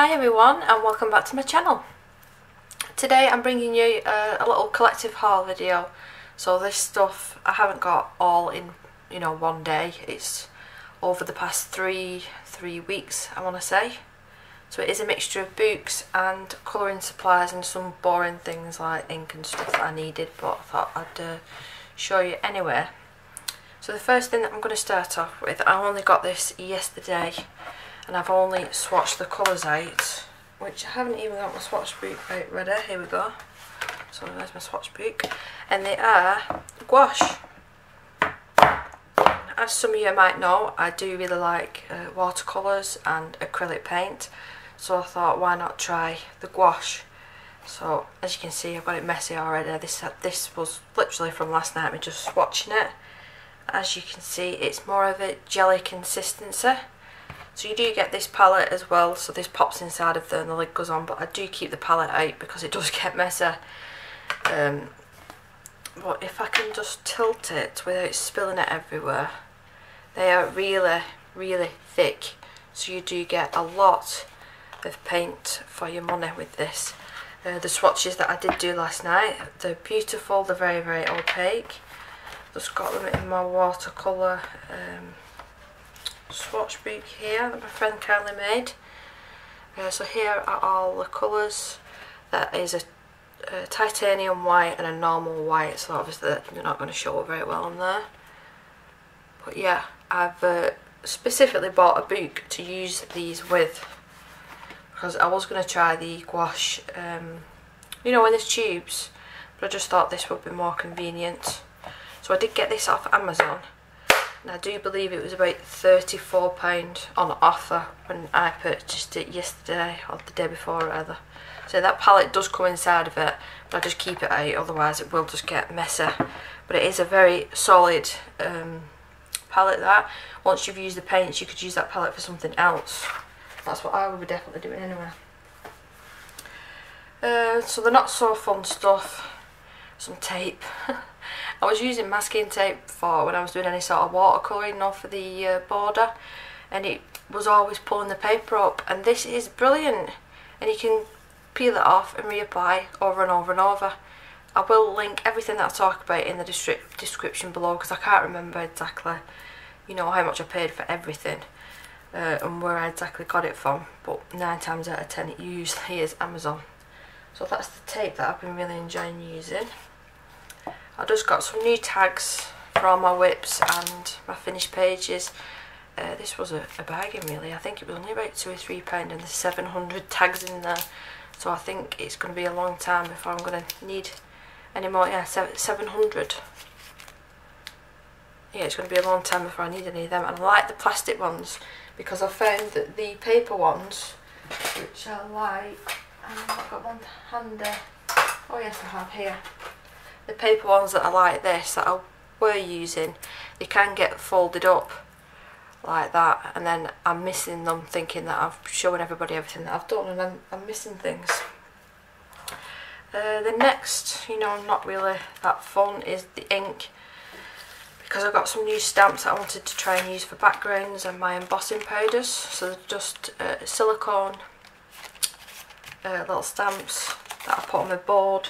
Hi everyone and welcome back to my channel. Today I'm bringing you a, a, little collective haul video. So this stuff I haven't got all in you know one day. It's over the past three three weeks I want to say. So it is a mixture of books and colouring supplies and some boring things like ink and stuff that I needed but I thought I'd uh, show you anyway. So the first thing that I'm going to start off with, I only got this yesterday and I've only swatched the colours out which I haven't even got my swatch book out ready. Here we go. So there's my swatch book. And they are gouache. As some of you might know I do really like uh, watercolours and acrylic paint. So I thought why not try the gouache? So as you can see I've got it messy already. This this was literally from last night me just swatching it. As you can see it's more of a jelly consistency so you do get this palette as well, so this pops inside of there and the lid goes on, but I do keep the palette out because it does get messy. Um, but if I can just tilt it without spilling it everywhere, they are really, really thick. So you do get a lot of paint for your money with this. Uh, the swatches that I did do last night, they're beautiful, they're very, very opaque. Just got them in my watercolour um, swatch book here that my friend kindly made. Uh, so here are all the colours. That is a, a, titanium white and a normal white, so obviously they're not going to show very well on there. But yeah, I've uh, specifically bought a book to use these with because I was going to try the gouache, um, you know, in there's tubes, but I just thought this would be more convenient. So I did get this off Amazon and I do believe it was about £34 on offer when I purchased it yesterday or the day before rather. So that palette does come inside of it but I just keep it out otherwise it will just get messy. But it is a very solid um, palette that. Once you've used the paints you could use that palette for something else. That's what I would be definitely doing anyway. Uh, so the not so fun stuff, some tape. I was using masking tape for when I was doing any sort of watercolouring or for the uh, border and it was always pulling the paper up and this is brilliant and you can peel it off and reapply over and over and over. I will link everything that I talk about in the description below because I can't remember exactly you know how much I paid for everything uh, and where I exactly got it from but 9 times out of 10 it usually is Amazon. So that's the tape that I've been really enjoying using. I just got some new tags for all my whips and my finished pages. Uh, this was a, a bargain really. I think it was only about two or three pound and there's 700 tags in there. So I think it's going to be a long time before I'm going to need any more. Yeah, 700. Yeah, it's going to be a long time before I need any of them. And I like the plastic ones because I found that the paper ones, which I like, I've got one handy. Oh yes, I have here the paper ones that are like this that I were using they can get folded up like that and then I'm missing them thinking that I've shown everybody everything that I've done and I'm, I'm missing things. Uh, the next, you know, not really that fun is the ink because I've got some new stamps that I wanted to try and use for backgrounds and my embossing powders so just uh, silicone uh, little stamps that I put on my board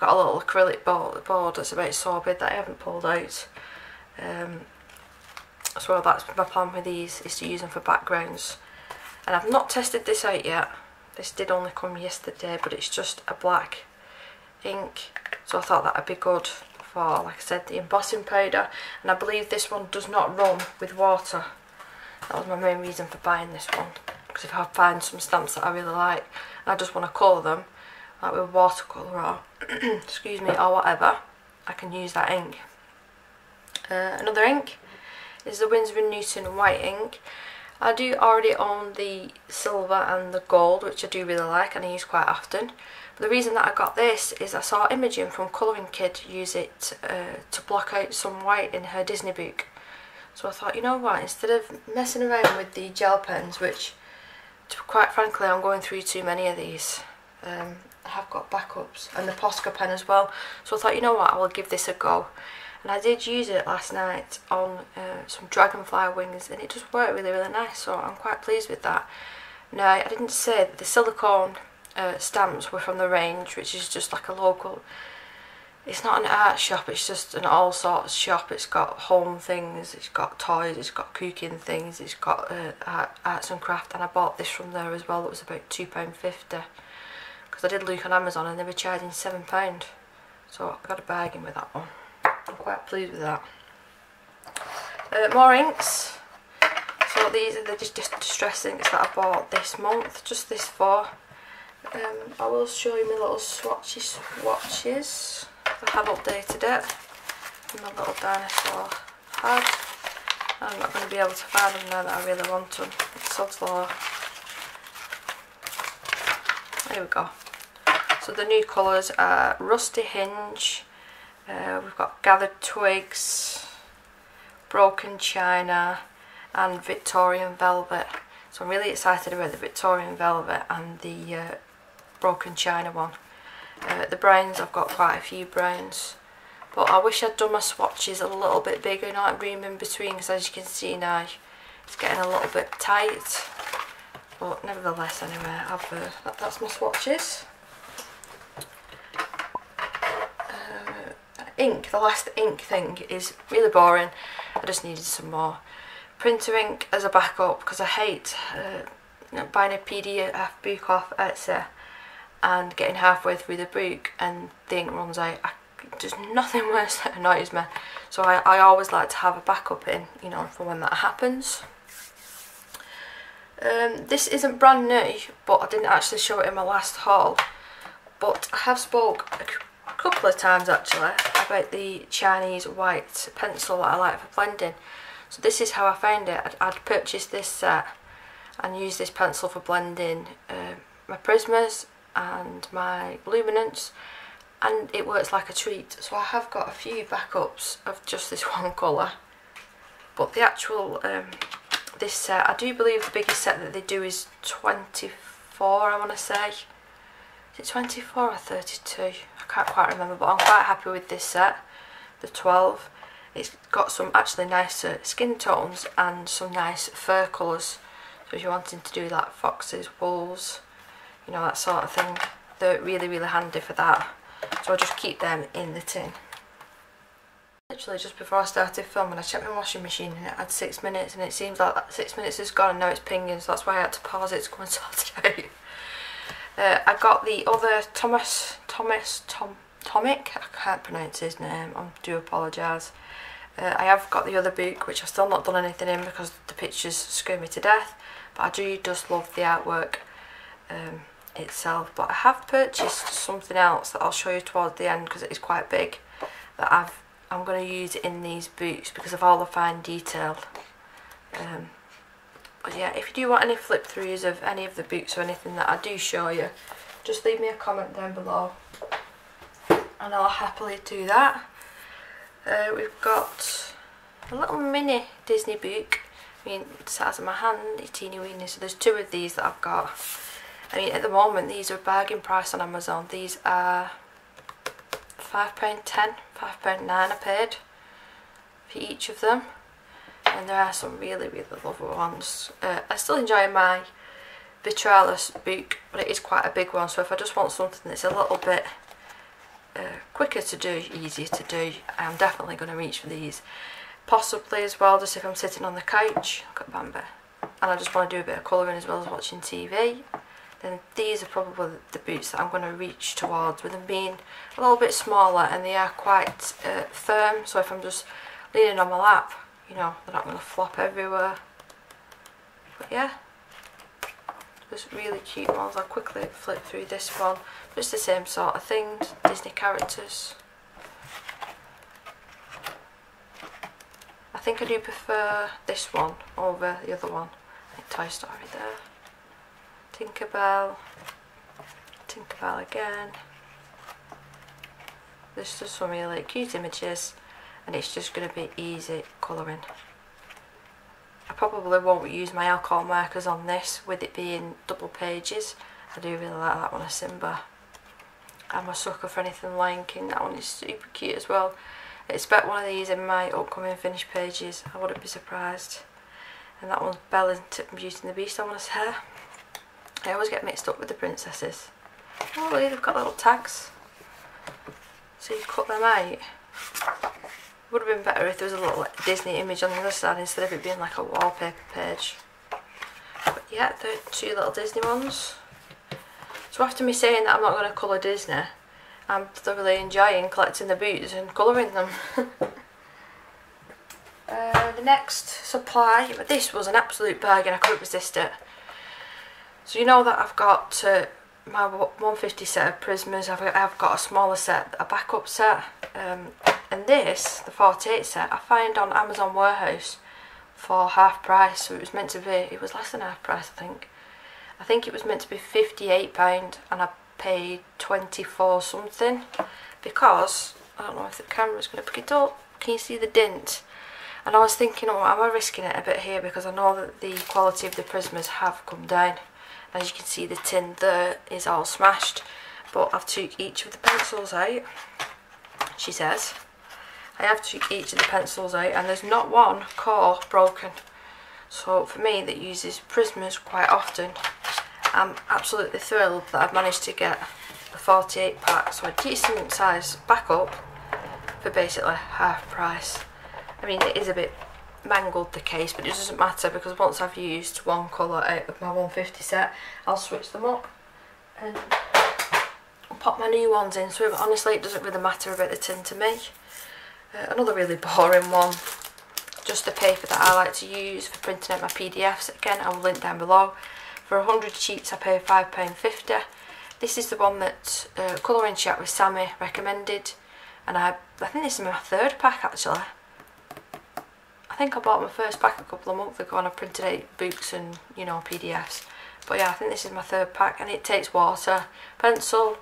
got a little acrylic board, that's about so big that I haven't pulled out. Um, so that's my plan with these, is to use them for backgrounds. And I've not tested this out yet. This did only come yesterday, but it's just a black ink. So I thought that would be good for, like I said, the embossing powder. And I believe this one does not run with water. That was my main reason for buying this one. Because if I find some stamps that I really like, and I just want to colour them, like with watercolour or excuse me or whatever I can use that ink. Uh, another ink is the Winsor & Newton white ink. I do already own the silver and the gold which I do really like and I use quite often. But the reason that I got this is I saw Imogen from Colouring Kid use it uh, to block out some white in her Disney book. So I thought you know what instead of messing around with the gel pens which quite frankly I'm going through too many of these um, I have got backups and the Posca pen as well so I thought you know what I will give this a go and I did use it last night on uh, some dragonfly wings and it just worked really really nice so I'm quite pleased with that No, I didn't say that the silicone uh, stamps were from the range, which is just like a local. It's not an art shop, it's just an all sorts shop. It's got home things, it's got toys, it's got cooking things, it's got uh, arts and craft. And I bought this from there as well, it was about £2.50. Because I did look on Amazon and they were charging £7. So I got a bargain with that one. I'm quite pleased with that. Uh, more inks. So these are the just distress inks that I bought this month, just this four. Um, I will show you my little swatches swatches. I have updated it. My little dinosaur pad. I'm not going to be able to find them now that I really want them. It's so slow. Here we go. So the new colours are Rusty Hinge, uh, we've got Gathered Twigs, Broken China and Victorian Velvet. So I'm really excited about the Victorian Velvet and the uh, Broken China one. Uh, the browns, I've got quite a few browns. But I wish I'd done my swatches a little bit bigger, not room in between, because as you can see now, it's getting a little bit tight. But nevertheless, anyway, I've, uh, that, that's my swatches. Uh, ink, the last ink thing is really boring. I just needed some more printer ink as a backup because I hate uh, buying a PDF book off Etsy and getting halfway through the book and the ink runs out. I, there's nothing worse that annoys me. So I, I always like to have a backup in, you know, for when that happens. Um, this isn't brand new, but I didn't actually show it in my last haul. But I have spoke couple of times actually about the Chinese white pencil that I like for blending. So this is how I found it. I'd, I'd purchased this set and used this pencil for blending uh, my Prismas and my luminance and it works like a treat so I have got a few backups of just this one colour but the actual um, this set I do believe the biggest set that they do is 24 I want to say is it 24 or 32 I can't quite remember but I'm quite happy with this set the 12 it's got some actually nicer skin tones and some nice fur colours. So if you're wanting to do like foxes, wolves you know that sort of thing they're really really handy for that. So I'll just keep them in the tin. Literally just before I started filming I checked my washing machine and it had six minutes and it seems like six minutes is gone and now it's pinging so that's why I had to pause it to go and sort it out uh, I got the other Thomas Thomas Tom Tomic. I can't pronounce his name. I do apologise. Uh, I have got the other book which I've still not done anything in because the pictures scare me to death but I do just love the artwork um, itself. But I have purchased something else that I'll show you towards the end because it is quite big that I've I'm going to use in these boots because of all the fine detail. Um, but yeah if you do want any flip throughs of any of the boots or anything that I do show you just leave me a comment down below and I'll happily do that uh, we've got a little mini Disney book I mean the size of my hand, it's teeny weeny so there's two of these that I've got I mean, at the moment, these are bargain price on Amazon. These are £5.10, £5.9 I paid for each of them. And there are some really, really lovely ones. Uh, I still enjoy my Vitralis book, but it is quite a big one. So if I just want something that's a little bit uh, quicker to do, easier to do, I'm definitely going to reach for these. Possibly as well, just if I'm sitting on the couch, look at Bambi, and I just want to do a bit of colouring as well as watching TV then these are probably the boots that I'm going to reach towards with them being a little bit smaller and they are quite uh, firm so if I'm just leaning on my lap you know they're not going to flop everywhere. But yeah. Just really cute ones. I'll quickly flip through this one. Just the same sort of things Disney characters. I think I do prefer this one over the other one. Like Toy Story there. Tinkerbell, Tinkerbell again. This is just some really cute images and it's just going to be easy colouring. I probably won't use my alcohol markers on this with it being double pages. I do really like that one of Simba. I'm a sucker for anything Lion King, that one is super cute as well. I expect one of these in my upcoming finished pages, I wouldn't be surprised. And that one's Belle in Beauty and the Beast I want to say. I always get mixed up with the princesses. Oh they've got little tags. So you cut them out. Would have been better if there was a little like, Disney image on the other side instead of it being like a wallpaper page. But yeah, the two little Disney ones. So after me saying that I'm not going to colour Disney, I'm thoroughly enjoying collecting the boots and colouring them. uh, the next supply, but this was an absolute bargain, I couldn't resist it. So you know that I've got uh, my 150 set of Prismas, I've, I've got a smaller set, a backup set, um, and this, the 48 set, I find on Amazon Warehouse for half price, so it was meant to be, it was less than half price I think. I think it was meant to be £58 and I paid 24 something because, I don't know if the camera's going to pick it up, can you see the dint? And I was thinking, oh, am I risking it a bit here because I know that the quality of the Prismas have come down. As you can see the tin there is all smashed but I've took each of the pencils out, she says. I have took each of the pencils out and there's not one core broken. So for me that uses Prismas quite often, I'm absolutely thrilled that I've managed to get a 48 pack, so a decent size backup for basically half price. I mean it is a bit mangled the case but it doesn't matter because once I've used one colour out of my 150 set I'll switch them up and pop my new ones in so honestly it doesn't really matter about the tin to me. Uh, another really boring one. Just the paper that I like to use for printing out my PDFs again I will link down below. For 100 sheets I pay £5.50 this is the one that uh, Colouring Chat with Sammy recommended. And I, I think this is my third pack actually. I think I bought my first pack a couple of months ago and I printed out books and, you know, PDFs. But yeah, I think this is my third pack and it takes water, pencil,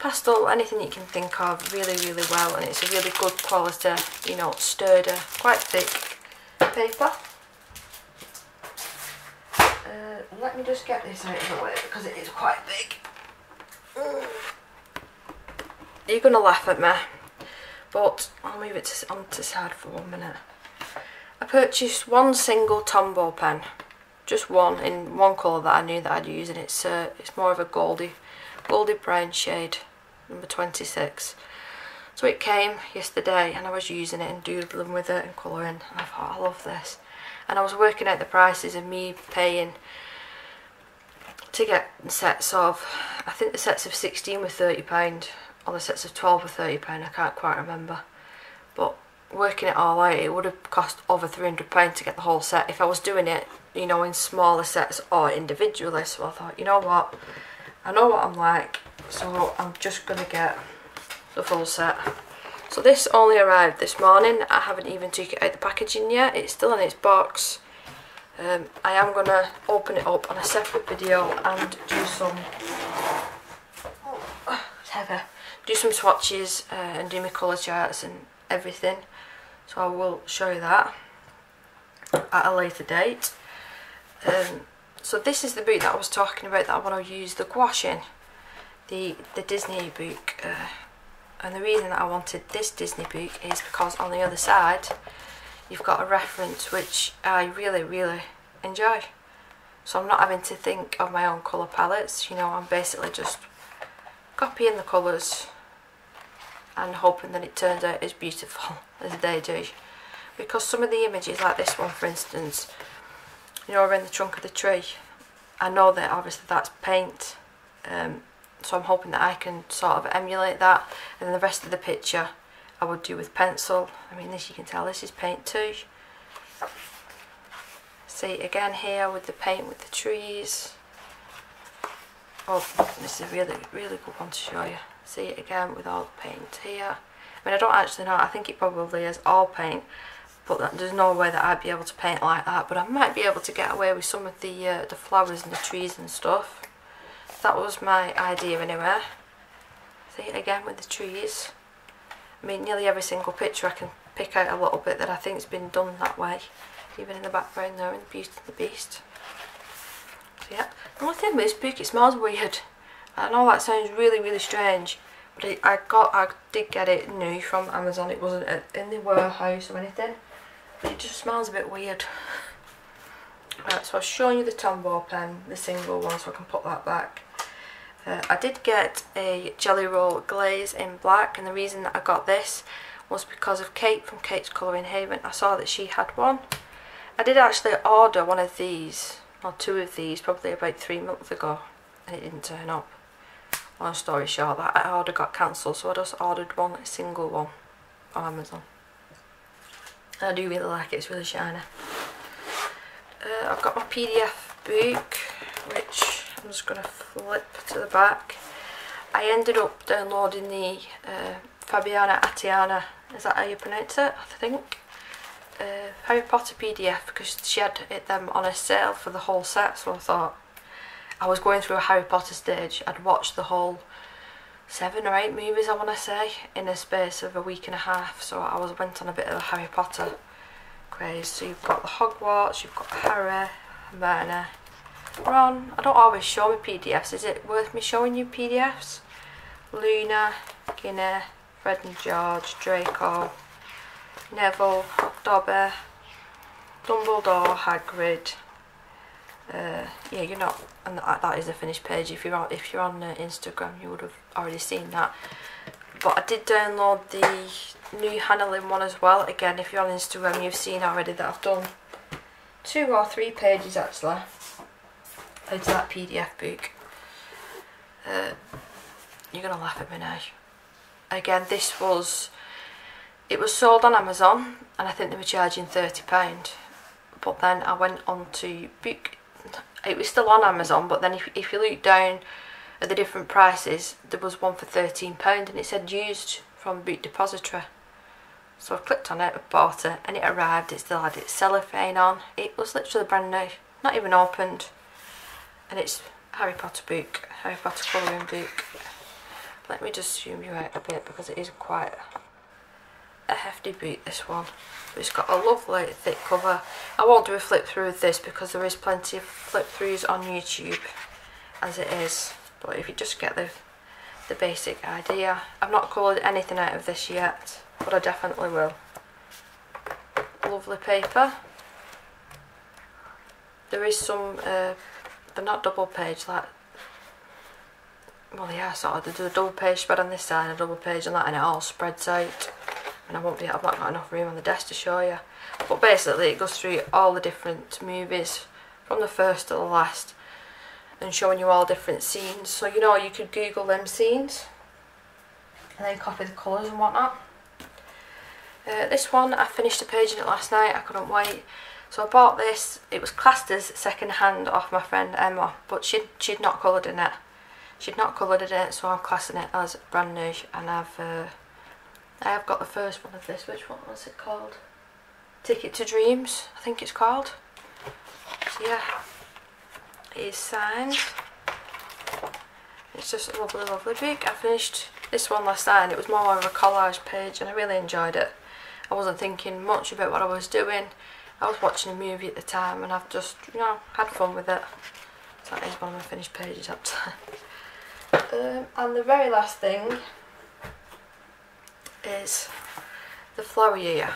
pastel, anything you can think of really, really well. And it's a really good quality, you know, sturdy, quite thick paper. Uh, let me just get this out of the way because it is quite big. Mm. You're going to laugh at me, but I'll move it to, on to side for one minute. I purchased one single Tombow pen, just one in one colour that I knew that I'd use and it's uh, it's more of a goldy, goldy brown shade, number 26. So it came yesterday and I was using it and doodling with it and colouring and I thought I love this. And I was working out the prices of me paying to get sets of, I think the sets of 16 were £30 or the sets of 12 were £30, I can't quite remember. But working it all out, it would have cost over £300 to get the whole set if I was doing it, you know, in smaller sets or individually. So I thought, you know what, I know what I'm like, so I'm just going to get the full set. So this only arrived this morning. I haven't even took it out the packaging yet. It's still in its box. Um, I am going to open it up on a separate video and do some... Oh, heavy. Do some swatches uh, and do my colour charts and everything so I will show you that at a later date um, so this is the boot that I was talking about that I want to use the gouache in the, the Disney book uh, and the reason that I wanted this Disney book is because on the other side you've got a reference which I really really enjoy. So I'm not having to think of my own colour palettes you know I'm basically just copying the colours and hoping that it turns out as beautiful as they do. Because some of the images like this one for instance you know around the trunk of the tree I know that obviously that's paint um, so I'm hoping that I can sort of emulate that. And then the rest of the picture I would do with pencil. I mean this you can tell this is paint too see again here with the paint with the trees. Oh this is a really really good one to show you. See it again with all the paint here. I mean I don't actually know, I think it probably is all paint but there's no way that I'd be able to paint like that. But I might be able to get away with some of the uh, the flowers and the trees and stuff. That was my idea anyway. See again with the trees. I mean nearly every single picture I can pick out a little bit that I think's been done that way. Even in the background there in Beauty and the Beast. So yeah, the only thing with this book, it smells weird. I know that sounds really, really strange, but it, I got, I did get it new from Amazon. It wasn't in the warehouse or anything, but it just smells a bit weird. Right, so I was showing you the Tombow pen, the single one, so I can put that back. Uh, I did get a Gelly Roll glaze in black and the reason that I got this was because of Kate from Kate's Colouring Haven. I saw that she had one. I did actually order one of these, or two of these, probably about three months ago and it didn't turn up. Long story short, that order got cancelled so I just ordered one, a single one on Amazon. I do really like it, it's really shiny. Uh, I've got my PDF book, which I'm just going to flip to the back. I ended up downloading the uh, Fabiana Atiana, is that how you pronounce it, I think? Uh, Harry Potter PDF because she had it them on a sale for the whole set so I thought I was going through a Harry Potter stage I'd watched the whole seven or eight movies I want to say in a space of a week and a half so I was went on a bit of a Harry Potter craze so you've got the Hogwarts, you've got Harry, Hermione Ron, I don't always show me PDFs, is it worth me showing you PDFs? Luna, Ginny, Fred and George, Draco, Neville, Dobby, Dumbledore, Hagrid. Uh, yeah, you're not, and that, is a finished page. If you're on, if you're on uh, Instagram, you would have already seen that. But I did download the new Hannah Lynn one as well. Again, if you're on Instagram, you've seen already that I've done two or three pages actually of that PDF book. Uh, you're gonna laugh at me now. Again, this was it was sold on Amazon and I think they were charging £30 but then I went on to book it was still on Amazon but then if, if you look down at the different prices there was one for £13 and it said used from Book Depository. So I clicked on it, bought it and it arrived, it still had its cellophane on. It was literally brand new, not even opened and it's Harry Potter book, Harry Potter colouring book. Let me just zoom you out a bit because it is quite a hefty book this one. But it's got a lovely thick cover. I won't do a flip through of this because there is plenty of flip throughs on YouTube as it is. But if you just get the the basic idea I've not coloured anything out of this yet but I definitely will. Lovely paper. There is some uh, they're not double page like well yeah I sort of there's a double page spread on this side and a double page on that and it all spreads out and I won't be, I've not got enough room on the desk to show you. But basically it goes through all the different movies from the first to the last and showing you all different scenes. So you know you could Google them scenes and then copy the colours and whatnot. Uh, this one, I finished a page in it last night, I couldn't wait. So I bought this, it was classed as second hand off my friend Emma, but she'd, she'd not coloured in it. She'd not coloured in it, so I'm classing it as brand new and I've uh, I have got the first one of this. Which one was it called? Ticket to Dreams, I think it's called. So yeah, it is signed. It's just a lovely, lovely book. I finished this one last night and it was more of a collage page and I really enjoyed it. I wasn't thinking much about what I was doing. I was watching a movie at the time and I've just, you know, had fun with it. So that is one of my finished pages up. Um, and the very last thing is the flower year.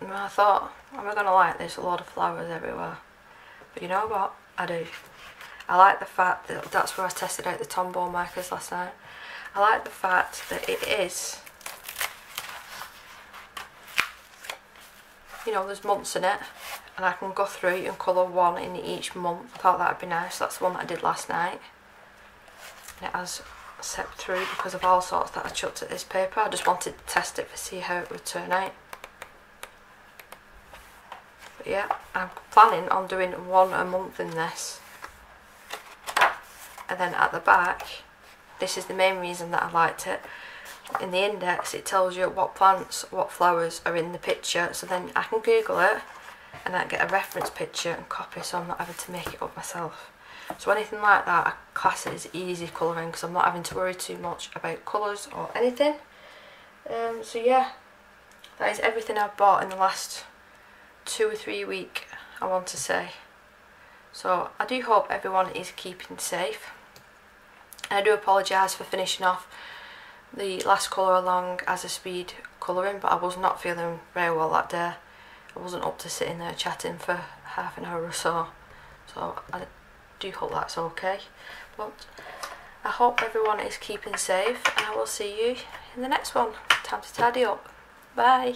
And I thought, am I going to like this? A lot of flowers everywhere. But you know what? I do. I like the fact that that's where I tested out the Tombow markers last night. I like the fact that it is, you know, there's months in it. And I can go through and colour one in each month. I thought that would be nice. That's the one that I did last night. And it has set through because of all sorts that I chucked at this paper. I just wanted to test it to see how it would turn out. But yeah, I'm planning on doing one a month in this. And then at the back, this is the main reason that I liked it. In the index it tells you what plants, what flowers are in the picture so then I can google it and I get a reference picture and copy so I'm not having to make it up myself. So anything like that, I class it as easy colouring because I'm not having to worry too much about colours or anything. Um, so yeah, that is everything I've bought in the last two or three week, I want to say. So I do hope everyone is keeping safe. And I do apologise for finishing off the last colour along as a speed colouring, but I was not feeling very well that day. I wasn't up to sitting there chatting for half an hour or so. So I do hope that's okay. But I hope everyone is keeping safe and I will see you in the next one. Time to tidy up. Bye